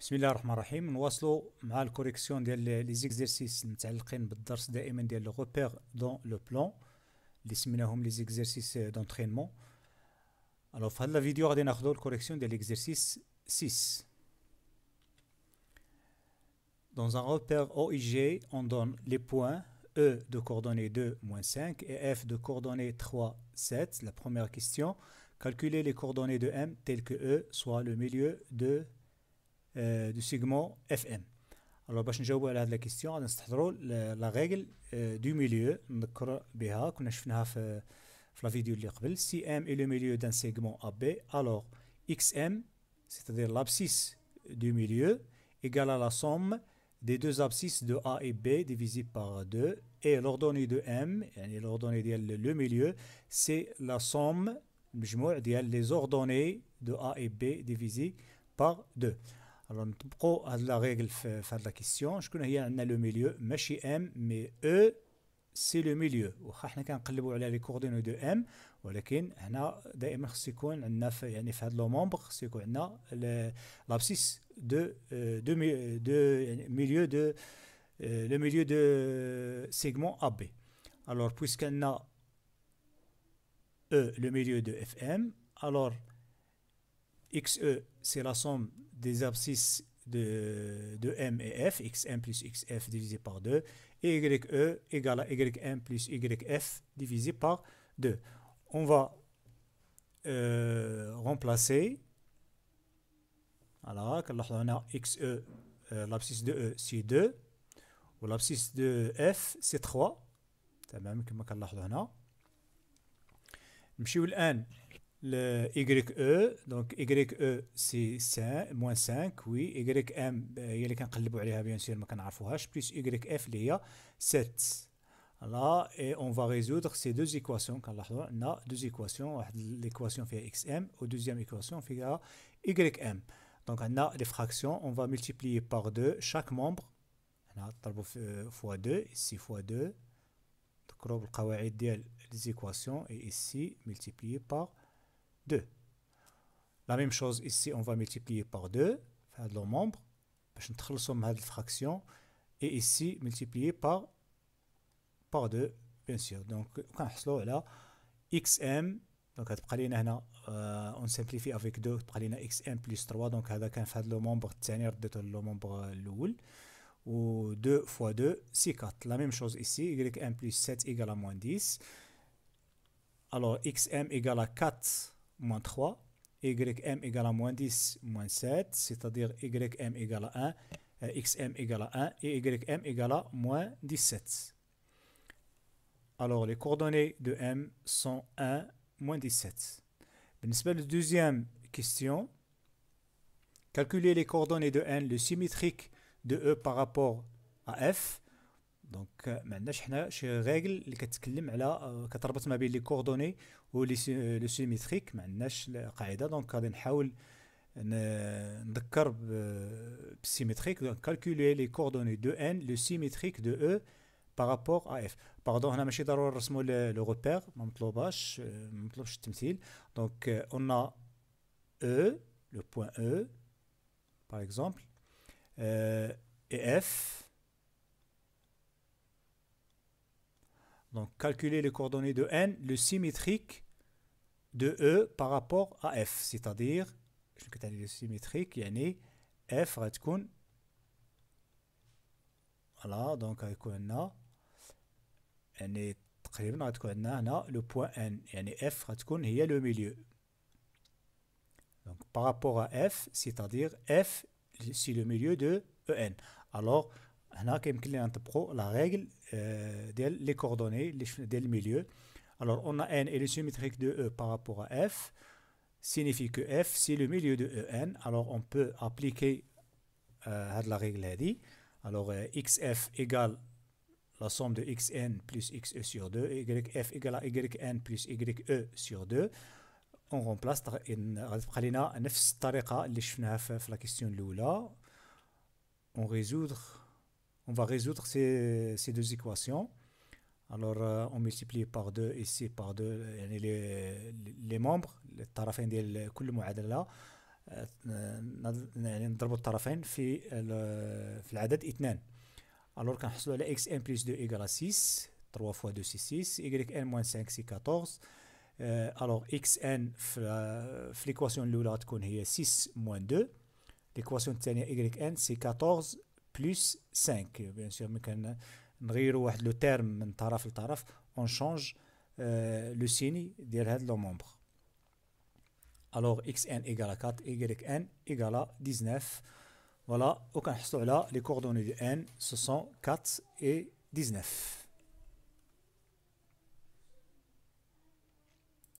بسم الله الرحمن الرحيم نواصلوا مع الكوريكسيون ديال لي زيكزيرسيس المتعلقين بالدرس دائما ديال لو روبير دون لو بلان اللي سميناهم لي زيكزيرسيس دونترينمون الوغ في هاد الفيديو غادي ناخذوا الكوريكسيون ديال ليكزيرسيس 6 Dans un repère OIG, on donne les points E de coordonnées 2, moins 5 et F de coordonnées 3, 7. La première question, calculer les coordonnées de M telles que E soit le milieu de euh, du segment FM. Alors باش نجاوبوا على هذه الكيستيون غادي نستحضروا لا ريغل دو ميليو نذكر بها كنا شفناها في في لا فيديو اللي قبل سي ام اي لو ميليو دان سيغمون ا بي alors xm c'est-à-dire l'abscisse du milieu égale à la somme des deux abscisses de A et B divisé par 2 et l'ordonnée de M يعني l'ordonnée ديال le milieu c'est la somme مجموع ديال les ordonnées de A et B divisé par 2 Alors, نطبقوا هاد لا ريغل في هاد لا كيسيون شكون هي عندنا لو ميليو ماشي ام مي او سي لو ميليو واخا حنا كنقلبوا على لي كوردينو دو ام ولكن هنا دائما خص يكون عندنا في يعني في هاد لو مومبر خص يكون عندنا لابسيس دو دو دو يعني ميليو دو لو ميليو دو سيغمون ا بي الوغ بويسك عندنا E le milieu de FM alors XE c'est la somme des abscisses de, de M et F, xm plus xf divisé par 2, et YE égale à ym plus yf divisé par 2. On va euh, remplacer, voilà, on a xe, euh, l'abscisse de E c'est 2, ou l'abscisse de F c'est 3, تمام كما كنلاحظوا هنا نمشيو الان le YE, donc YE c'est 5, moins 5, oui, YM هي اللي كنقلبوا عليها bien sûr ما كنعرفوهاش, plus YF اللي هي 7. Là, et on va résoudre ces deux équations. كنلاحظوا عندنا deux équations, واحد l'équation فيها XM, au deuxième équation فيها YM. Donc عندنا les fractions, on va multiplier par 2 chaque membre. هنا نضربوا fois 2, ici fois 2. تذكروا بالقواعد ديال les équations et ici multiplier par 2. La même chose ici, on va multiplier par 2, faire le membre, pour de fraction, et ici, multiplier par, par 2, bien sûr. Donc, on là xm, donc euh, on simplifie avec 2, xm plus 3, donc on va le membre le membre l'oul, ou 2 fois 2, c'est 4. La même chose ici, ym plus 7 égale à moins 10. Alors, xm égale à 4 moins 3, ym égale à moins 10 moins 7, c'est-à-dire ym égale à 1, xm égale à 1 et ym égale à moins 17. Alors les coordonnées de m sont 1, moins 17. la deuxième question, calculer les coordonnées de n, le symétrique de E par rapport à F. دونك ما عندناش حنا شي ريغل اللي كتكلم على كتربط ما بين لي كوردوني و لو سيميتريك ما عندناش قاعده دونك غادي نحاول نذكر بالسيميتريك دونك كالكولي لي كوردوني دو ان لو سيميتريك دو او بارابور ا اف باردون هنا ماشي ضروري نرسمو لو روبير ما مطلوباش ما مطلوبش التمثيل دونك اون او لو بوين او باغ اكزومبل اي اف Donc, calculer les coordonnées de n, le symétrique de E par rapport à F. C'est-à-dire, le symétrique, il y a F غتكون voilà donc غيكون عندنا يعني تقريبا غتكون عندنا هنا le point n يعني F غتكون هي le milieu donc par rapport à F c'est-à-dire F c'est le milieu de En alors هنا كيمكن لنا نطبقوا لا ريغل ديال لي كوردوني ديال الميليو alors on a n et le symétrique de E par rapport à F signifie que F c'est le milieu de En alors on peut appliquer euh, la règle هذه alors euh, xf égale la somme de xn plus xe sur 2 et yf égale à yn plus ye sur 2 on remplace غادي تبقى لنا نفس الطريقه اللي شفناها في لا كيستيون الاولى on résoudre on va résoudre ces, ces deux équations. Alors, euh, on multiplie par 2 ici par 2 les, les membres, les tarafin ديال كل معادلة يعني نضربوا الطرفين في في العدد اثنان الوغ كنحصلوا على اكس ان بلس 2 ايكال 6 3 فوا 2 سي 6 y ان موان 5 سي 14 الوغ اكس ان في ليكواسيون الاولى غتكون هي 6 موان 2 ليكواسيون الثانيه y ان سي 14 بلس 5 بيان سور ملي كنغيروا واحد لو تيرم من طرف لطرف اون شونج لو سيني ديال هاد لو مومبر الوغ اكس ان ايكال 4 y ان ايكال 19 فوالا وكنحصلوا على لي كوردوني دو ان سو سون 4 et 19